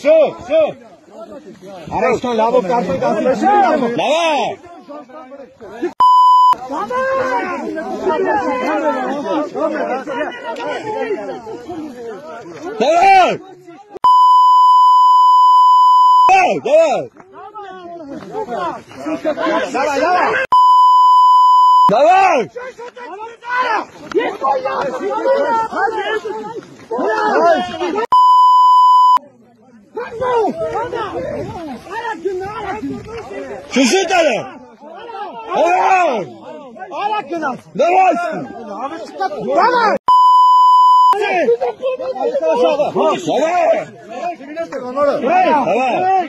Все, все. Арешто, ляво карта, карта. Давай. Давай. Давай, давай. Давай, давай. Schüttele! Oyaun! Ne varsın? Bana! Arkadaşlar! Bana! Bana!